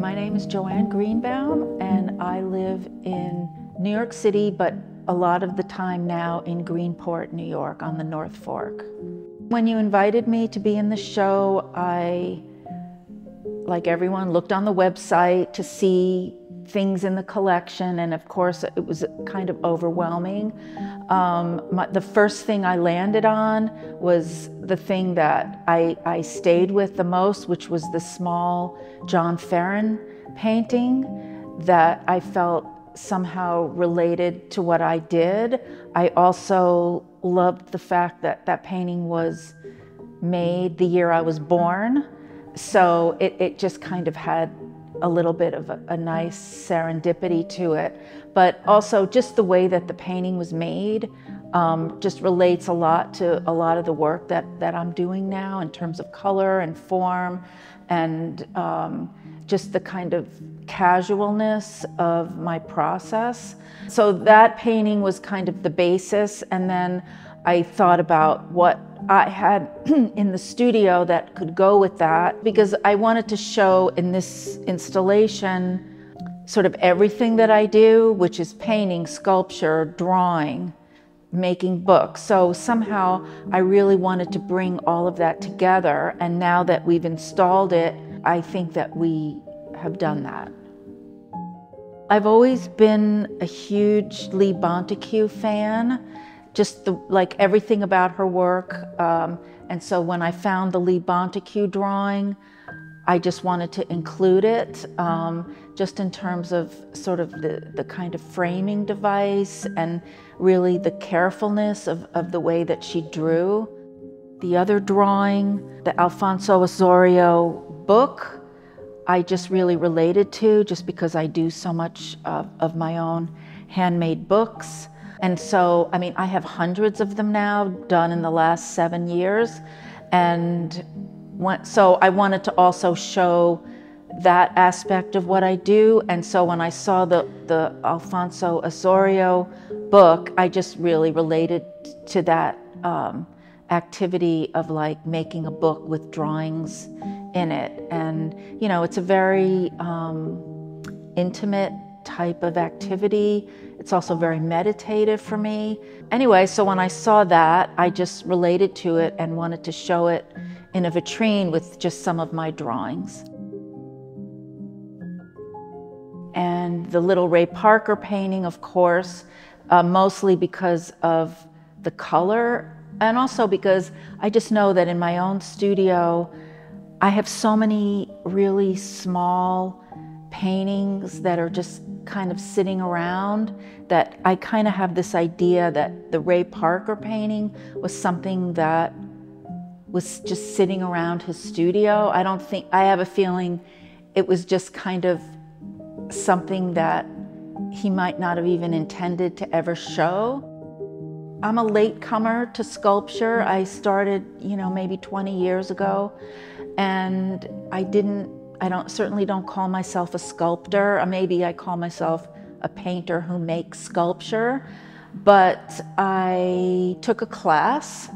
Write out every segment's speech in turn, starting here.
My name is Joanne Greenbaum, and I live in New York City, but a lot of the time now in Greenport, New York, on the North Fork. When you invited me to be in the show, I, like everyone, looked on the website to see things in the collection, and of course, it was kind of overwhelming. Um, my, the first thing I landed on was the thing that I, I stayed with the most, which was the small John Farren painting that I felt somehow related to what I did. I also loved the fact that that painting was made the year I was born. So it, it just kind of had a little bit of a, a, nice serendipity to it. But also just the way that the painting was made um, just relates a lot to a lot of the work that, that I'm doing now in terms of color and form and um, just the kind of casualness of my process. So that painting was kind of the basis and then I thought about what I had in the studio that could go with that because I wanted to show in this installation sort of everything that I do, which is painting, sculpture, drawing, making books. So somehow I really wanted to bring all of that together. And now that we've installed it, I think that we have done that. I've always been a huge Bontecou fan just the, like everything about her work. Um, and so when I found the Lee Bontecou drawing, I just wanted to include it, um, just in terms of sort of the, the kind of framing device and really the carefulness of, of the way that she drew. The other drawing, the Alfonso Ossorio book, I just really related to just because I do so much of, of my own handmade books. And so, I mean, I have hundreds of them now done in the last seven years. And so I wanted to also show that aspect of what I do. And so when I saw the, the Alfonso Ossorio book, I just really related to that um, activity of like making a book with drawings in it. And, you know, it's a very um, intimate type of activity. It's also very meditative for me. Anyway, so when I saw that, I just related to it and wanted to show it in a vitrine with just some of my drawings. And the little Ray Parker painting, of course, uh, mostly because of the color and also because I just know that in my own studio, I have so many really small paintings that are just kind of sitting around that I kind of have this idea that the Ray Parker painting was something that was just sitting around his studio. I don't think, I have a feeling it was just kind of something that he might not have even intended to ever show. I'm a late comer to sculpture. I started, you know, maybe 20 years ago, and I didn't I don't certainly don't call myself a sculptor. Maybe I call myself a painter who makes sculpture. But I took a class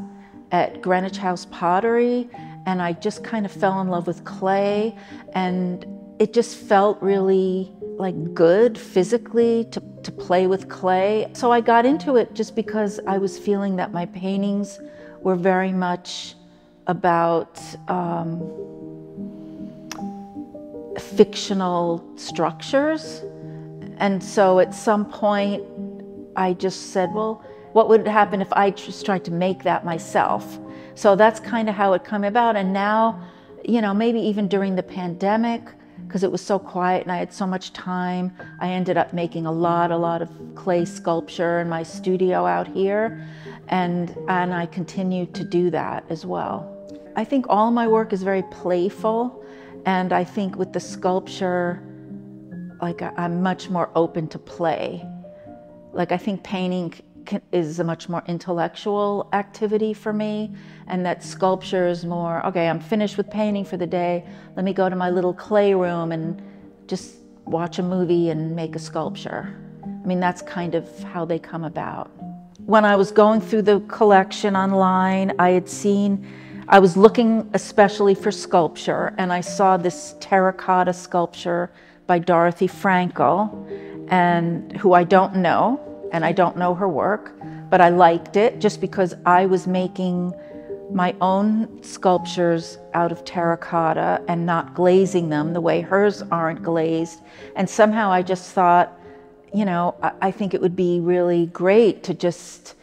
at Greenwich House Pottery and I just kind of fell in love with clay and it just felt really like good physically to, to play with clay. So I got into it just because I was feeling that my paintings were very much about um, fictional structures. And so at some point, I just said, well, what would happen if I just tried to make that myself? So that's kind of how it came about. And now, you know, maybe even during the pandemic, because it was so quiet and I had so much time, I ended up making a lot, a lot of clay sculpture in my studio out here. And, and I continue to do that as well. I think all my work is very playful. And I think with the sculpture, like I'm much more open to play. Like I think painting is a much more intellectual activity for me, and that sculpture is more, okay, I'm finished with painting for the day. Let me go to my little clay room and just watch a movie and make a sculpture. I mean, that's kind of how they come about. When I was going through the collection online, I had seen I was looking especially for sculpture, and I saw this terracotta sculpture by Dorothy Frankel, and who I don't know, and I don't know her work, but I liked it just because I was making my own sculptures out of terracotta and not glazing them the way hers aren't glazed. And somehow I just thought, you know, I, I think it would be really great to just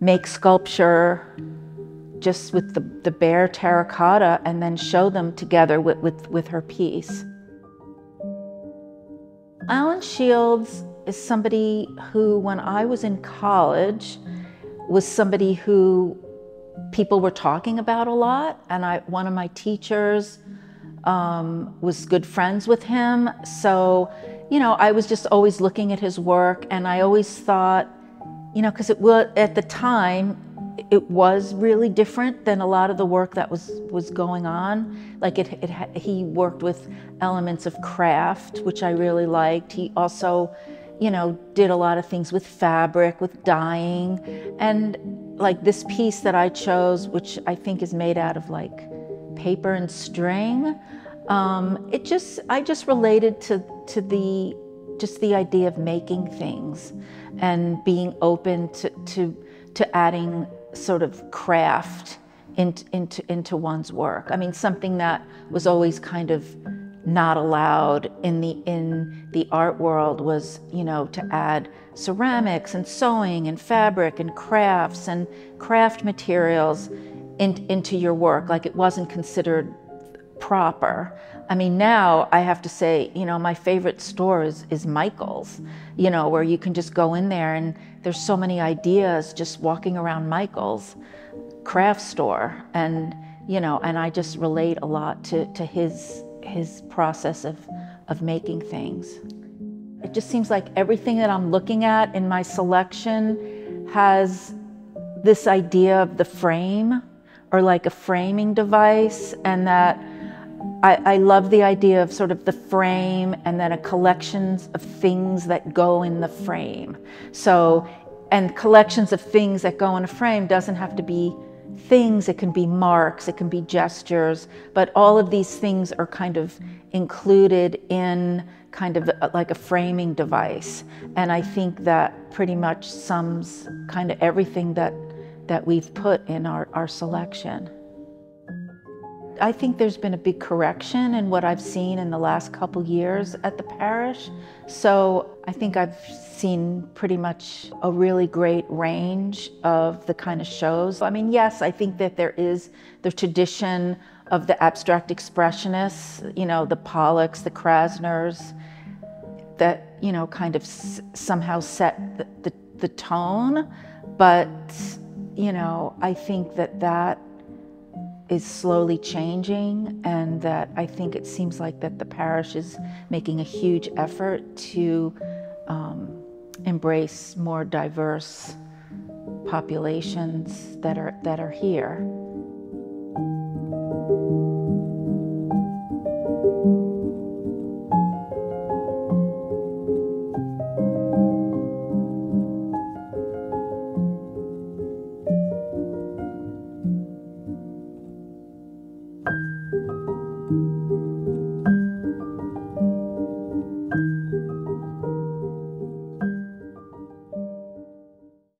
make sculpture just with the, the bare terracotta and then show them together with, with, with her piece. Alan Shields is somebody who, when I was in college, was somebody who people were talking about a lot. And I, one of my teachers um, was good friends with him. So, you know, I was just always looking at his work and I always thought, you know, because it was at the time, it was really different than a lot of the work that was was going on. Like it, it he worked with elements of craft, which I really liked. He also, you know, did a lot of things with fabric, with dyeing, and like this piece that I chose, which I think is made out of like paper and string. Um, it just I just related to to the just the idea of making things and being open to to to adding sort of craft into, into, into one's work. I mean, something that was always kind of not allowed in the in the art world was, you know, to add ceramics and sewing and fabric and crafts and craft materials in, into your work. Like it wasn't considered proper. I mean, now I have to say, you know, my favorite store is, is Michael's, you know, where you can just go in there and there's so many ideas just walking around Michael's craft store. And, you know, and I just relate a lot to, to his, his process of, of making things. It just seems like everything that I'm looking at in my selection has this idea of the frame or like a framing device and that I, I, love the idea of sort of the frame and then a collections of things that go in the frame. So, and collections of things that go in a frame doesn't have to be things, it can be marks, it can be gestures, but all of these things are kind of included in kind of uh, like a framing device. And I think that pretty much sums kind of everything that, that we've put in our, our selection. I think there's been a big correction in what I've seen in the last couple years at the Parrish. So I think I've seen pretty much a really great range of the kind of shows. I mean, yes, I think that there is the tradition of the abstract expressionists, you know, the Pollocks, the Krasners, that, you know, kind of somehow set the, the, the tone. But, you know, I think that that is slowly changing and that I think it seems like that the Parrish is making a huge effort to um, embrace more diverse populations that are, that are here.